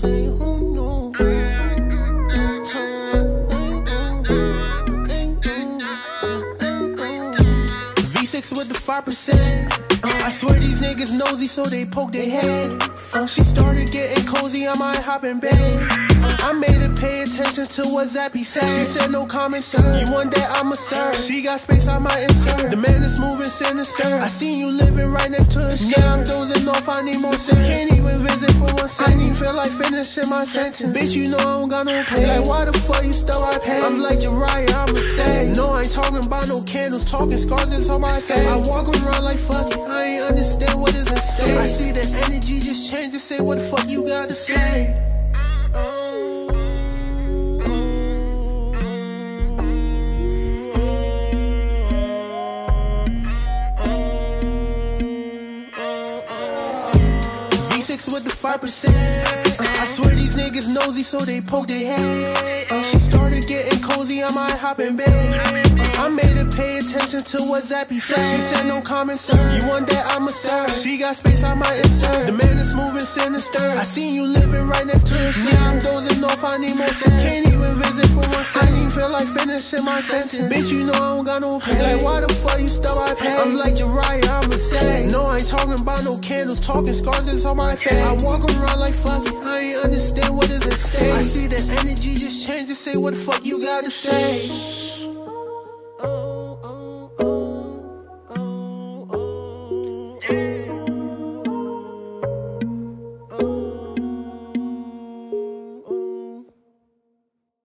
say who knew? V6 with the 5%. Uh, I swear these niggas nosy, so they poke their head. She started getting cozy, I might hop in bed. I made her pay attention to what Zappy said. She said no comment, sir. You want that, I'ma serve. She got space, I might insert. The man is moving sinister. I seen you living right next to us. Yeah, I'm dozing off, I need more shit. Can't even visit for one second. I didn't feel like finishing my sentence. Bitch, you know I don't got no pay. Like, why the fuck you still I pay? I'm like Jiraiya, I'ma say. No, I ain't talking about no candles, talking scars that's on my face. I walk around like fuck it. I ain't understand what is at stake. I see the energy just change and say what the fuck you got to say. V6 with the 5%. Uh, I swear these niggas nosy, so they poke their head. Uh, she started getting cozy, I might hop in bed. Uh, I made her pay attention to what Zappy said. She said no comment, sir. You want that, I'ma serve. She got space, I might insert. The man is moving sinister. I seen you living right next to her. Yeah, I'm dozing off, I need more shit. Can't even visit for one second. I didn't feel like finishing my sentence. Bitch, you know I don't got no pay. Like, why the fuck you stop I pay? I'm like Jiraiya, I'ma say. Ain't talking scars that's on my face. I walk around like fuck it. I ain't understand what is at stake. I see the energy just change and say what the fuck you gotta say.